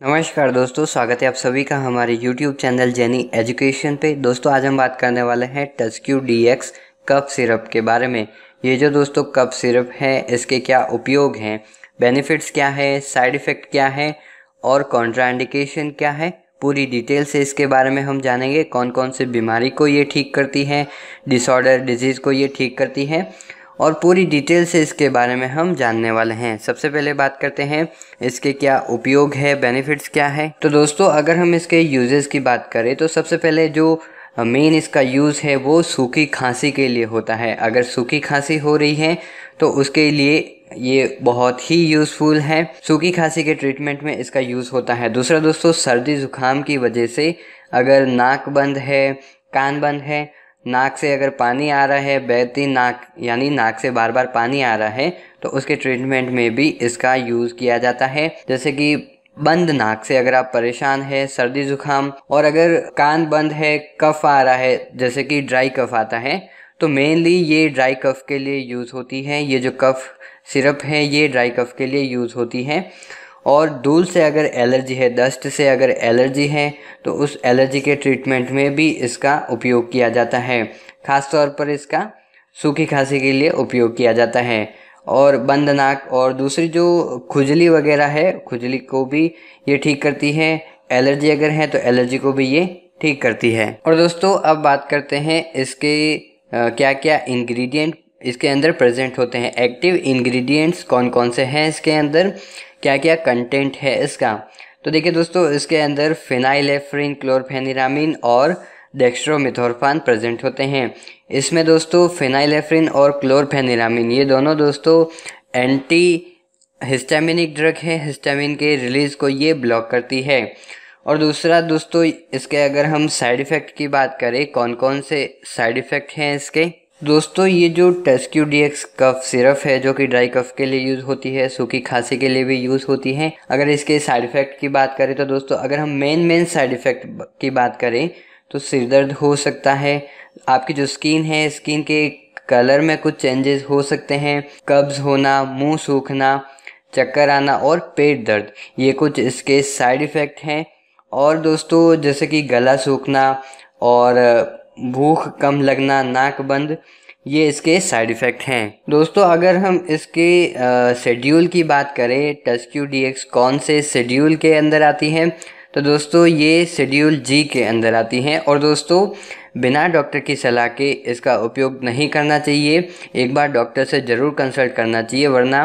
नमस्कार दोस्तों, स्वागत है आप सभी का हमारे YouTube चैनल जेनी एजुकेशन पे। दोस्तों, आज हम बात करने वाले हैं Tusq D X cough syrup के बारे में। ये जो दोस्तों कप सिरप है, इसके क्या उपयोग हैं? बेनिफिट्स क्या है? साइड इफ़ेक्ट क्या है? और कॉन्ट्राइंडिकेशन क्या है? पूरी डिटेल से इसके बारे में हम जानेंगे। कौन कौन से बीमारी को ये ठीक करती है? डिसऑर्डर डिज़ीज़ को ये ठीक करती है? और पूरी डिटेल से इसके बारे में हम जानने वाले हैं। सबसे पहले बात करते हैं, इसके क्या उपयोग है बेनिफिट्स क्या है? तो दोस्तों, अगर हम इसके यूजेस की बात करें तो सबसे पहले जो मेन इसका यूज़ है, वो सूखी खांसी के लिए होता है। अगर सूखी खांसी हो रही है तो उसके लिए ये बहुत ही यूज़फुल है। सूखी खांसी के ट्रीटमेंट में इसका यूज़ होता है। दूसरा दोस्तों, सर्दी ज़ुकाम की वजह से अगर नाक बंद है, कान बंद है नाक से अगर पानी आ रहा है, बहती नाक, यानी नाक से बार बार पानी आ रहा है तो उसके ट्रीटमेंट में भी इसका यूज़ किया जाता है। जैसे कि बंद नाक से अगर आप परेशान है, सर्दी जुकाम, और अगर कान बंद है, कफ आ रहा है, जैसे कि ड्राई कफ आता है तो मेनली ये ड्राई कफ के लिए यूज़ होती है, ये जो कफ, सिरप है, ये ड्राई कफ के लिए यूज़ होती है। और धूल से अगर एलर्जी है डस्ट से अगर एलर्जी है तो उस एलर्जी के ट्रीटमेंट में भी इसका उपयोग किया जाता है। ख़ास तौर पर इसका सूखी खांसी के लिए उपयोग किया जाता है। और बंद नाक और दूसरी जो खुजली वगैरह है, खुजली को भी ये ठीक करती है। एलर्जी अगर है तो एलर्जी को भी ये ठीक करती है। और दोस्तों, अब बात करते हैं इसके क्या क्या इंग्रेडिएंट इसके अंदर प्रेजेंट होते हैं। एक्टिव इंग्रेडिएंट्स कौन कौन से हैं इसके अंदर? क्या क्या कंटेंट है इसका? तो देखिए दोस्तों, इसके अंदर फिनाइलेफ्रिन क्लोरफेनिरामिन और डेक्स्ट्रोमिथोरफान प्रेजेंट होते हैं। इसमें दोस्तों फिनाइलेफ्रिन और क्लोरफेनिरामिन ये दोनों दोस्तों एंटी हिस्टामिनिक ड्रग है। हिस्टामिन के रिलीज़ को ये ब्लॉक करती है। और दूसरा दोस्तों, इसके अगर हम साइड इफ़ेक्ट की बात करें कौन कौन से साइड इफ़ेक्ट हैं इसके? दोस्तों, ये जो Tusq D X cough syrup है, जो कि ड्राई कफ के लिए यूज़ होती है, सूखी खांसी के लिए भी यूज़ होती है। अगर इसके साइड इफ़ेक्ट की बात करें तो दोस्तों, अगर हम मेन मेन साइड इफ़ेक्ट की बात करें तो सिर दर्द हो सकता है। आपकी जो स्किन है स्किन के कलर में कुछ चेंजेस हो सकते हैं। कब्ज़ होना, मुँह सूखना, चक्कर आना और पेट दर्द, ये कुछ इसके साइड इफ़ेक्ट हैं। और दोस्तों, जैसे कि गला सूखना और भूख कम लगना, नाक बंद, ये इसके साइड इफ़ेक्ट हैं। दोस्तों, अगर हम इसके शेड्यूल की बात करें टच क्यू डी कौन से शेड्यूल के अंदर आती है तो दोस्तों, ये शेड्यूल जी के अंदर आती हैं। और दोस्तों, बिना डॉक्टर की सलाह के इसका उपयोग नहीं करना चाहिए। एक बार डॉक्टर से ज़रूर कंसल्ट करना चाहिए, वरना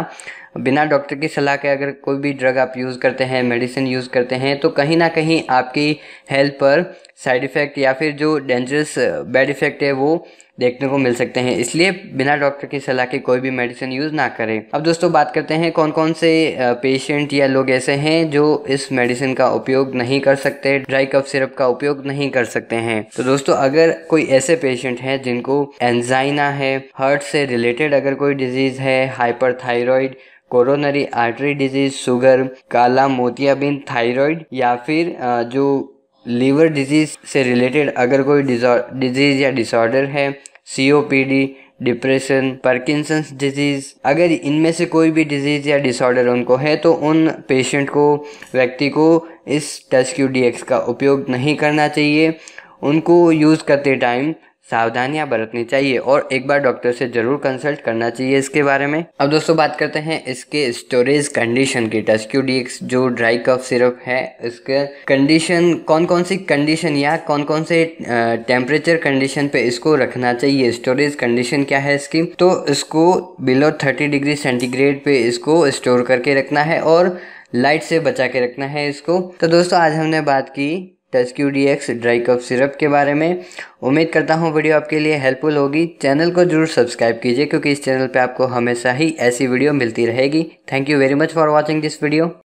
बिना डॉक्टर की सलाह के अगर कोई भी ड्रग आप यूज़ करते हैं, मेडिसिन यूज़ करते हैं तो कहीं ना कहीं आपकी हेल्थ पर साइड इफ़ेक्ट या फिर जो डेंजरस, बैड इफ़ेक्ट है वो देखने को मिल सकते हैं। इसलिए बिना डॉक्टर की सलाह के कोई भी मेडिसिन यूज़ ना करें। अब दोस्तों, बात करते हैं कौन कौन से पेशेंट या लोग ऐसे हैं जो इस मेडिसिन का उपयोग नहीं कर सकते, ड्राई कफ सिरप का उपयोग नहीं कर सकते हैं। तो दोस्तों, अगर कोई ऐसे पेशेंट हैं जिनको एंजाइना है, हार्ट से रिलेटेड अगर कोई डिज़ीज़ है hyperthyroid coronary artery disease, sugar, काला मोतियाबिंद, थायराइड या फिर जो लीवर डिज़ीज़ से रिलेटेड अगर कोई डिज़ीज़ या डिसऑर्डर है सीओपीडी डिप्रेशन पार्किंसंस डिज़ीज़, अगर इनमें से कोई भी डिज़ीज़ या डिसऑर्डर उनको है तो उन पेशेंट को, व्यक्ति को इस टेस्ट क्यू डी एक्स का उपयोग नहीं करना चाहिए। उनको यूज़ करते टाइम सावधानियाँ बरतनी चाहिए और एक बार डॉक्टर से ज़रूर कंसल्ट करना चाहिए इसके बारे में। अब दोस्तों बात करते हैं इसके स्टोरेज कंडीशन की। टस्क्यूडीएक्स जो ड्राई कफ सिरप है, इसके कंडीशन कौन कौन सी कंडीशन या कौन कौन से टेम्परेचर कंडीशन पे इसको रखना चाहिए? स्टोरेज कंडीशन क्या है इसकी? तो इसको बिलो थर्टी डिग्री सेंटीग्रेड पे इसको स्टोर करके रखना है और लाइट से बचा के रखना है इसको। तो दोस्तों आज हमने बात की Tusq D X dry cough syrup के बारे में। उम्मीद करता हूँ वीडियो आपके लिए हेल्पफुल होगी। चैनल को ज़रूर सब्सक्राइब कीजिए, क्योंकि इस चैनल पे आपको हमेशा ही ऐसी वीडियो मिलती रहेगी। Thank you very much for watching this video